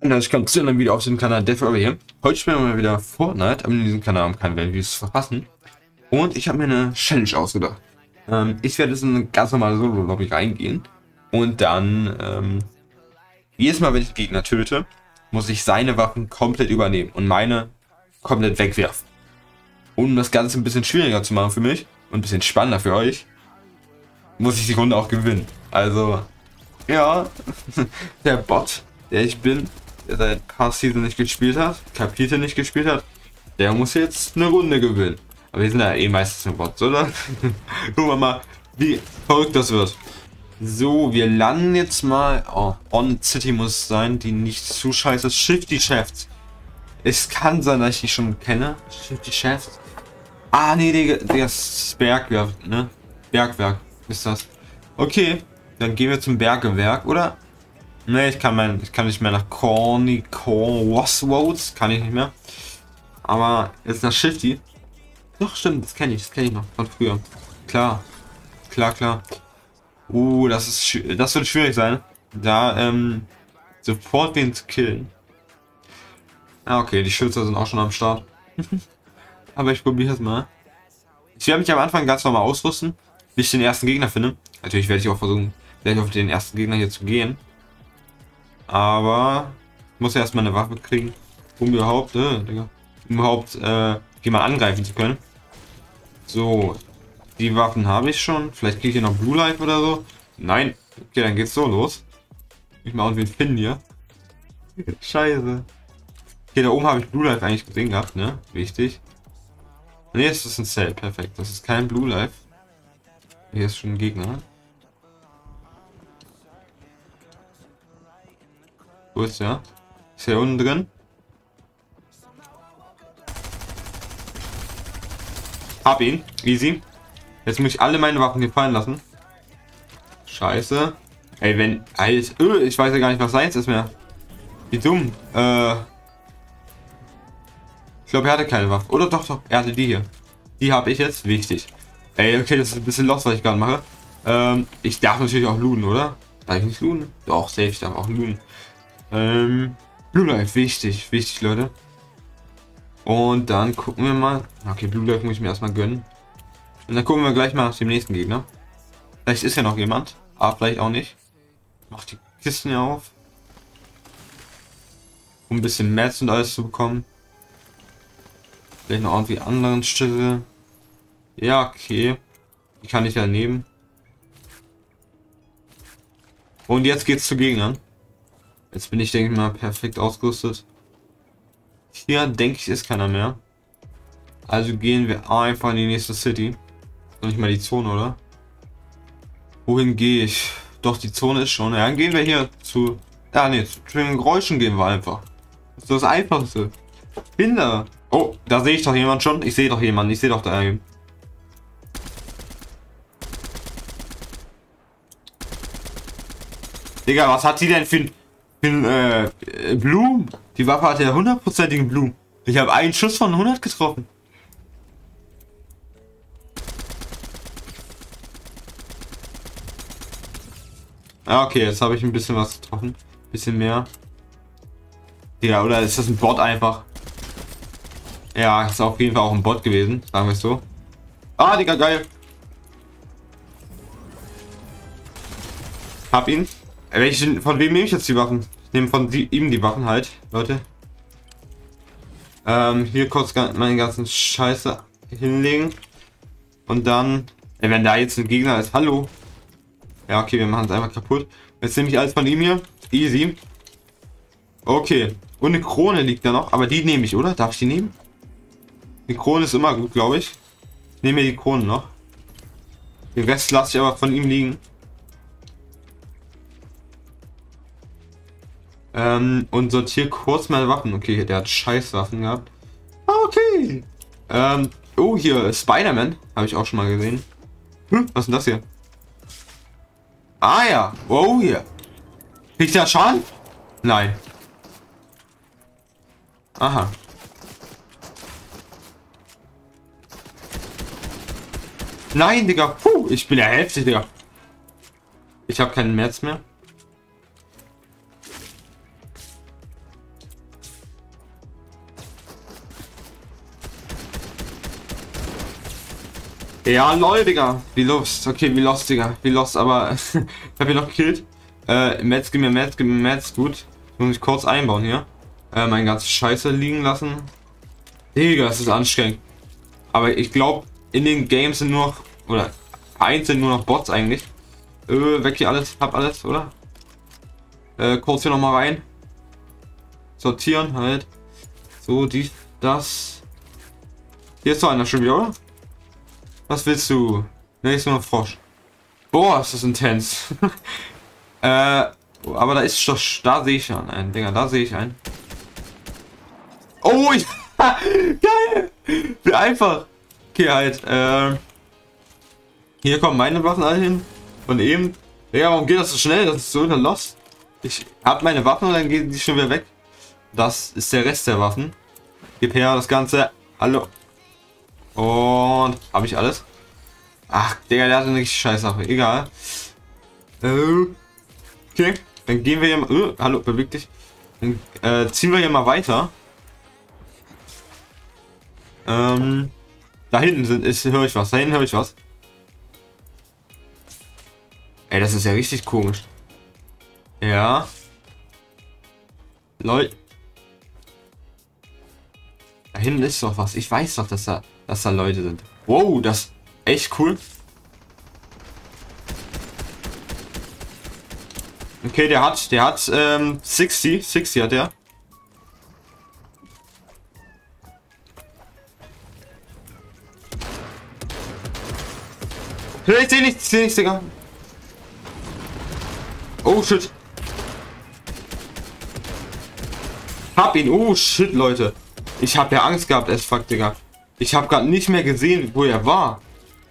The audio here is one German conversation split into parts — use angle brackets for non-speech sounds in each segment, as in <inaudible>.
Und herzlich willkommen zu einem Video auf dem Kanal Death Forever hier. Heute spielen wir mal wieder Fortnite, aber in diesem Kanal haben keine Videos verpassen. Und ich habe mir eine Challenge ausgedacht. Ähm, ich werde jetzt in eine ganz normale Solo-Lobby reingehen. Und dann, ähm, jedes Mal, wenn ich Gegner töte, muss ich seine Waffen komplett übernehmen und meine komplett wegwerfen. Um das Ganze ein bisschen schwieriger zu machen für mich und ein bisschen spannender für euch, muss ich die Runde auch gewinnen. Also, ja, <laughs> der Bot, der ich bin, der seit paar Season nicht gespielt hat, Kapitel nicht gespielt hat, der muss jetzt eine Runde gewinnen. Aber wir sind ja eh meistens nur Bots, oder? <laughs> Gucken wir mal, wie verrückt das wird. So, wir landen jetzt mal. Oh, On City muss sein, die nicht zu scheiße ist. Shifty Shafts. Es kann sein, dass ich die schon kenne. Shifty Shafts. Ah, nee, Digga, das Bergwerk, ne? Bergwerk ist das. Okay, dann gehen wir zum Bergewerk, oder? Ne, ich kann mein, ich kann nicht mehr nach Corny, Crossroads, kann ich nicht mehr. Aber jetzt nach Shifty. Doch, stimmt, das kenne ich, das kenne ich noch von früher. Klar, klar, klar. Uh, das ist, das wird schwierig sein, da ähm, sofort den zu killen. Ah, okay, die Schützer sind auch schon am Start. <laughs> Aber ich probiere es mal. Ich werde mich am Anfang ganz normal ausrüsten, bis ich den ersten Gegner finde. Natürlich werde ich auch versuchen, gleich auf den ersten Gegner hier zu gehen. Aber ich muss erstmal eine Waffe kriegen, um überhaupt, äh, Digga, um überhaupt äh, jemand angreifen zu können. So, die Waffen habe ich schon. Vielleicht kriege ich hier noch Blue Life oder so. Nein. Okay, dann geht's so los. Ich mal irgendwie finden hier. <laughs> Scheiße. Okay, da oben habe ich Blue Life eigentlich gesehen gehabt, ne? Wichtig. Ne, es ist ein Cell. Perfekt. Das ist kein Blue Life. Hier ist schon ein Gegner. Wo ist der? Ist der unten drin? Hab ihn. Easy. Jetzt muss ich alle meine Waffen hier fallen lassen. Scheiße. Ey, wenn... Alter, öh, ich weiß ja gar nicht, was seins ist mehr. Wie dumm. Äh... Ich glaube, er hatte keine Waffe. Oder doch, doch. Er hatte die hier. Die habe ich jetzt. Wichtig. Ey, okay, das ist ein bisschen los, was ich gerade mache. Ähm, ich darf natürlich auch looten, oder? Darf ich nicht looten? Doch, safe, ich darf auch looten. Ähm, Blue Life, wichtig, wichtig, Leute. Und dann gucken wir mal. Okay, Blue Life muss ich mir erstmal gönnen. Und dann gucken wir gleich mal nach dem nächsten Gegner. Vielleicht ist ja noch jemand, aber vielleicht auch nicht. Mach die Kisten hier auf. Um ein bisschen Mats und alles zu bekommen. Vielleicht noch irgendwie anderen Stille. Ja, okay. Die kann ich ja nehmen. Und jetzt geht's zu Gegnern. Jetzt bin ich, denke ich mal, perfekt ausgerüstet. Hier, denke ich, ist keiner mehr. Also gehen wir einfach in die nächste City. Noch nicht mal die Zone, oder? Wohin gehe ich? Doch, die Zone ist schon. Ja, dann gehen wir hier zu... Ja, nee, zu den Geräuschen gehen wir einfach. Das ist das Einfachste. Kinder. Oh, da sehe ich doch jemand schon. Ich sehe doch jemanden. Ich sehe doch da einen. Digga, was hat die denn für ein... Ein äh, Blumen? Die Waffe hat ja hundertprozentigen Blumen. Ich habe einen Schuss von 100 getroffen. Ah, okay, jetzt habe ich ein bisschen was getroffen. Bisschen mehr. Ja, oder ist das ein Bot einfach? Ja, ist auf jeden Fall auch ein Bot gewesen, sagen wir es so. Ah, Digga, geil. Hab ihn. Äh, welchen, von wem nehme ich jetzt die Waffen? Ich nehme von die, ihm die Waffen halt, Leute. Ähm, hier kurz meine ganzen Scheiße hinlegen. Und dann, ey, wenn da jetzt ein Gegner ist, hallo. Ja, okay, wir machen es einfach kaputt. Jetzt nehme ich alles von ihm hier. Easy. Okay. Und eine Krone liegt da noch. Aber die nehme ich, oder? Darf ich die nehmen? Die Krone ist immer gut, glaube ich. Ich nehme mir die Krone noch. Den Rest lasse ich aber von ihm liegen. Ähm, und sortiere kurz meine Waffen. Okay, der hat scheiß Waffen gehabt. Okay. Ähm, oh, hier, Spider-Man. Habe ich auch schon mal gesehen. Hm, was ist denn das hier? Ah ja. Wow, hier. Kriegt der Schaden? Nein. Aha. Nein, Digga. Puh, ich bin der Hälfte, Digga. Ich habe keinen März mehr. Ja, lol, Digga. Wie lost. Okay, wie lost, Digga. Wie lost, aber <laughs> ich hab ihn noch gekillt. Äh, Metz, gib mir Metz, gib mir Metz. Gut. Muss mich kurz einbauen hier. Äh, mein ganzes Scheiße liegen lassen. Digga, das ist anstrengend. Aber ich glaube, in den Games sind nur noch, oder einzeln nur noch Bots eigentlich. Äh, weg hier alles, hab alles, oder? Äh, kurz hier nochmal rein. Sortieren halt. So, die, das. Hier ist doch einer schon wieder, oder? Was willst du? Nur ein Frosch. Boah, ist das intens. <laughs> äh, aber da ist doch, da sehe ich schon einen, Dinger, da sehe ich einen. Oh, <laughs> ich, geil! Wie einfach. Okay, halt, äh, hier kommen meine Waffen alle hin. Und eben, ja, warum geht das so schnell? Das ist so los. Ich hab meine Waffen und dann gehen die schon wieder weg. Das ist der Rest der Waffen. Gib her das Ganze. Hallo. Und habe ich alles? Ach, Digga, der hat eine richtig scheiß Sache. Egal. Äh, okay, dann gehen wir hier mal. Uh, hallo, beweg dich. Dann äh, ziehen wir hier mal weiter. Ähm, da hinten sind, ist, höre ich was. Da hinten höre ich was. Ey, das ist ja richtig komisch. Ja. Leute. Da hinten ist doch was. Ich weiß doch, dass da, dass da Leute sind. Wow, das echt cool. Okay, der hat, der hat ähm, 60, 60 hat der. Ich sehe nichts, ich sehe nichts, Digga. Oh shit. Hab ihn. Oh shit, Leute. Ich habe ja Angst gehabt, es fuck, Digga. Ich habe gerade nicht mehr gesehen, wo er war.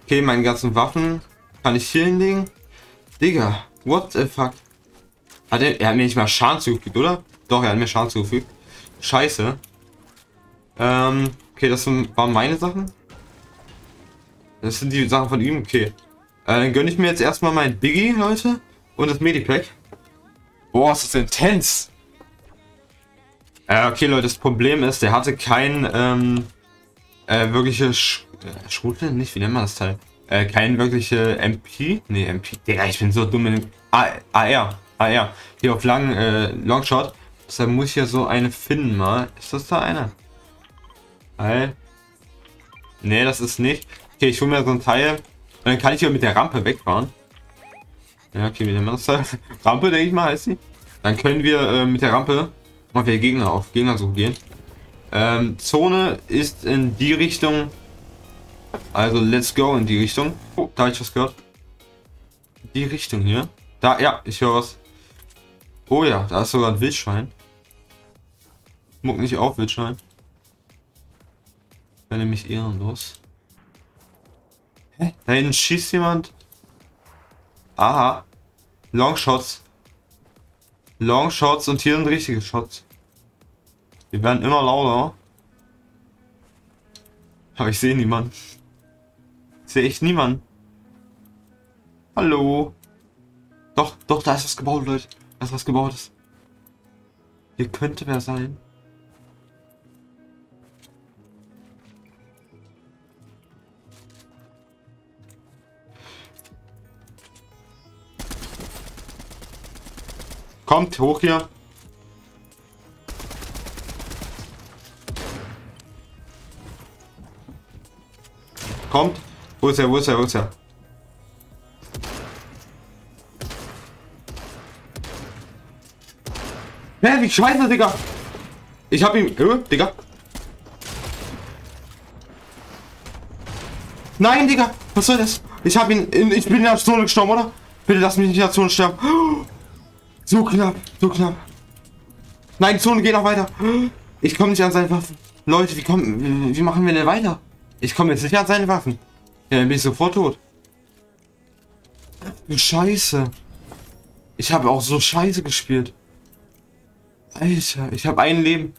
Okay, meine ganzen Waffen kann ich hier hinlegen. Digga, what the fuck? Hat er, er hat mir nicht mal Schaden zugefügt, oder? Doch, er hat mir Schaden zugefügt. Scheiße. Ähm, okay, das waren meine Sachen. Das sind die Sachen von ihm, okay. Äh, dann gönne ich mir jetzt erstmal mein Biggie, Leute. Und das Medipack. Boah, ist das intens. Äh, okay, Leute, das Problem ist, der hatte kein ähm, äh, wirkliche äh, Schrute, nicht, wie nennt man das Teil? Äh, kein wirkliche MP. Nee, MP. Digga, ich bin so dumm in AR. AR. Hier auf lang, äh, Longshot. Deshalb muss ich ja so eine finden mal. Ist das da eine? Teil. Nee, das ist nicht. Okay, ich hole mir so ein Teil. Und dann kann ich hier mit der Rampe wegfahren. Ja, okay, mit der <laughs> Rampe, denke ich mal, heißt sie. Dann können wir äh, mit der Rampe mal wir Gegner auf Gegner suchen gehen. Ähm, Zone ist in die Richtung. Also let's go in die Richtung. Oh, da habe ich was gehört. Die Richtung hier. Da, ja, ich höre was. Oh ja, da ist sogar ein Wildschwein. Muck nicht auf, Wildschwein. Wenn nämlich ehrenlos. Hä? Da hinten schießt jemand. Aha. Longshots. Longshots und hier sind richtige Shots. Die werden immer lauter. Aber ich sehe niemanden. Ich sehe echt niemanden. Hallo. Doch, doch, da ist was gebaut, Leute. Da ist was gebautes. Hier könnte wer sein. Kommt hoch hier. Kommt. Wo ist er? Wo ist er? Wo ist er? Hä, wie scheiße, Digga. Ich hab ihn. Äh, Digga. Nein, Digga. Was soll das? Ich hab ihn. Ich bin in der Zone gestorben, oder? Bitte lass mich nicht in der Zone sterben. So knapp, so knapp. Nein, Zone geht noch weiter. Ich komme nicht an seine Waffen. Leute, wie, kommen, wie machen wir denn weiter? Ich komme jetzt nicht an seine Waffen. Ja, dann bin ich sofort tot. Scheiße. Ich habe auch so scheiße gespielt. Alter, ich habe ein Leben.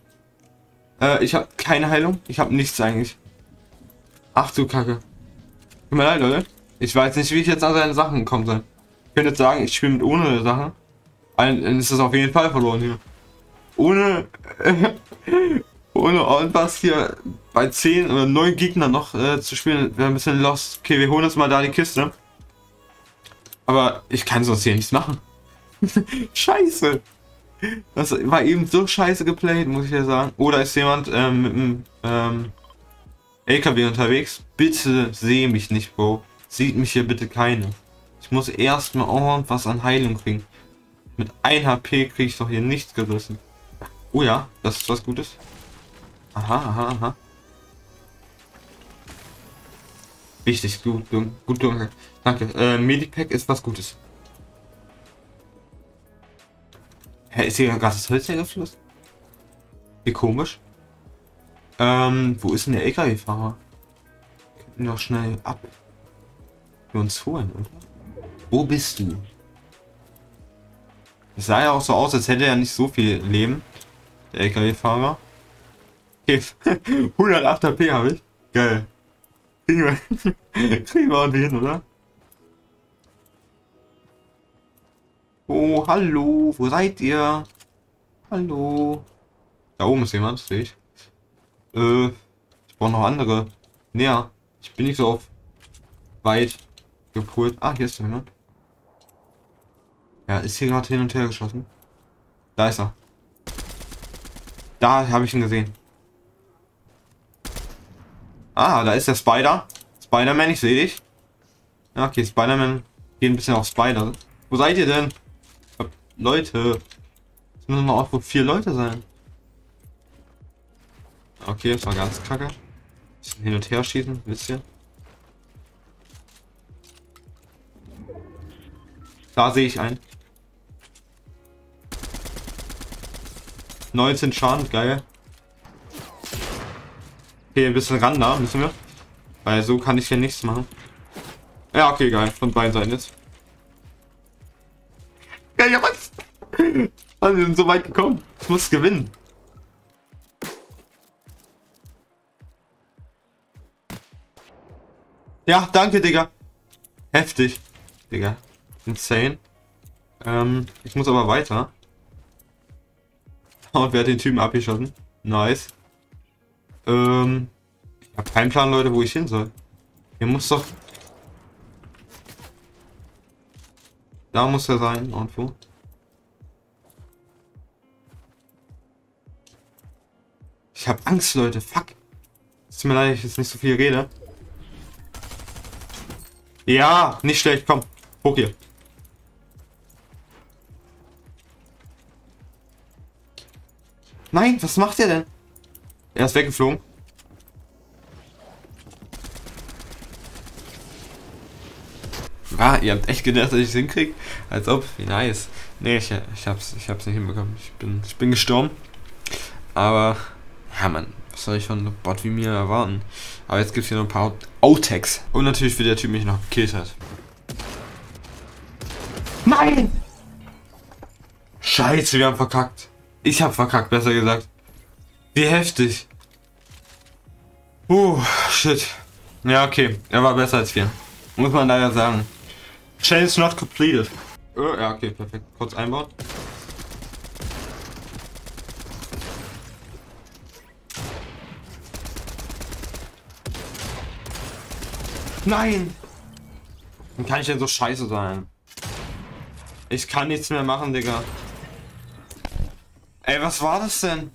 Äh, ich habe keine Heilung. Ich habe nichts eigentlich. Ach du Kacke. Tut mir leid, Leute. Ich weiß nicht, wie ich jetzt an seine Sachen gekommen soll. Ich könnte jetzt sagen, ich spiele mit ohne Sachen. Dann ist das auf jeden Fall verloren hier. Ohne... <laughs> Und, und hier bei 10 oder 9 Gegnern noch äh, zu spielen, wäre ein bisschen lost. Okay, wir holen uns mal da die Kiste. Aber ich kann sonst hier nichts machen. <laughs> scheiße. Das war eben so scheiße geplayt, muss ich ja sagen. Oder ist jemand ähm, mit einem ähm, LKW unterwegs? Bitte sehe mich nicht, Bro. Sieht mich hier bitte keine. Ich muss erstmal irgendwas an Heilung kriegen. Mit 1 HP kriege ich doch hier nichts gerissen. Oh ja, das ist was Gutes. Aha, aha, aha. Wichtig, gut, gut, gut, danke. Äh, Medipack ist was Gutes. Hä, ist hier gerade das Holz hergeflossen? Wie komisch. Ähm, wo ist denn der LKW-Fahrer? Doch schnell ab. Wir uns holen, oder? Wo bist du? Es sah ja auch so aus, als hätte er nicht so viel Leben. Der LKW-Fahrer. Okay. 108 HP habe ich. Geil. Kriegen wir, <laughs> kriegen wir irgendwie hin, oder? Oh, hallo. Wo seid ihr? Hallo. Da oben ist jemand, sehe ich. Äh, ich brauche noch andere. Näher. Ich bin nicht so auf weit gepult. Ah, hier ist jemand. Ja, ist hier gerade hin und her geschossen. Da ist er. Da habe ich ihn gesehen. Ah, da ist der Spider. Spider-Man, ich sehe dich. Okay, Spider-Man geht ein bisschen auf Spider. Wo seid ihr denn? Leute. Es müssen noch irgendwo vier Leute sein. Okay, das war ganz kacke. Bisschen hin und her schießen, ein bisschen. Da sehe ich einen. 19 Schaden, geil. Okay, ein bisschen ran da müssen wir. Weil so kann ich hier nichts machen. Ja, okay, geil. Von beiden Seiten jetzt. Ja, ja, was? <laughs> Also, wir sind so weit gekommen. Ich muss gewinnen. Ja, danke, Digga. Heftig. Digga. Insane. Ähm, ich muss aber weiter. Und <laughs> wer hat den Typen abgeschossen? Nice. Ähm, ich habe keinen Plan, Leute, wo ich hin soll. Hier muss doch... Da muss er sein, irgendwo. Ich habe Angst, Leute. Fuck. Es tut mir leid, ich jetzt nicht so viel rede. Ja, nicht schlecht. Komm, hoch hier. Nein, was macht er denn? Er ist weggeflogen. Ah, ihr habt echt gedacht, dass ich es hinkriege? Als ob, wie nice. Nee, ich, ich, hab's, ich hab's nicht hinbekommen. Ich bin, ich bin gestorben. Aber, ja man, was soll ich von einem Bot wie mir erwarten? Aber jetzt gibt's hier noch ein paar Outtakes. Und natürlich, wie der Typ mich noch gekillt hat. Nein! Scheiße, wir haben verkackt. Ich hab verkackt, besser gesagt. Wie heftig. Uh, shit. Ja, okay. Er war besser als wir. Muss man leider sagen. Challenge not completed. Oh, ja, okay, perfekt. Kurz einbauen. Nein! Wie kann ich denn so scheiße sein? Ich kann nichts mehr machen, Digga. Ey, was war das denn?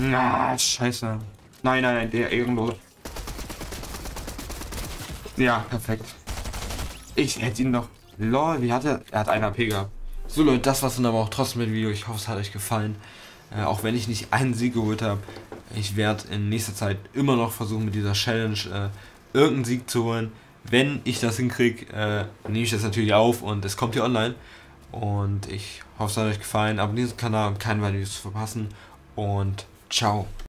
Na, scheiße. Nein, nein, nein, der Ehrenlose. Ja, perfekt. Ich hätte ihn doch. Lol, wie hat er? Er hat einen AP gehabt. So Leute, das war's dann aber auch trotzdem mit dem Video. Ich hoffe, es hat euch gefallen. Äh, auch wenn ich nicht einen Sieg geholt habe. Ich werde in nächster Zeit immer noch versuchen, mit dieser Challenge äh, irgendeinen Sieg zu holen. Wenn ich das hinkriege, äh, nehme ich das natürlich auf und es kommt hier online. Und ich hoffe, es hat euch gefallen. Abonniert den Kanal, um keine Videos zu verpassen. Und ciao.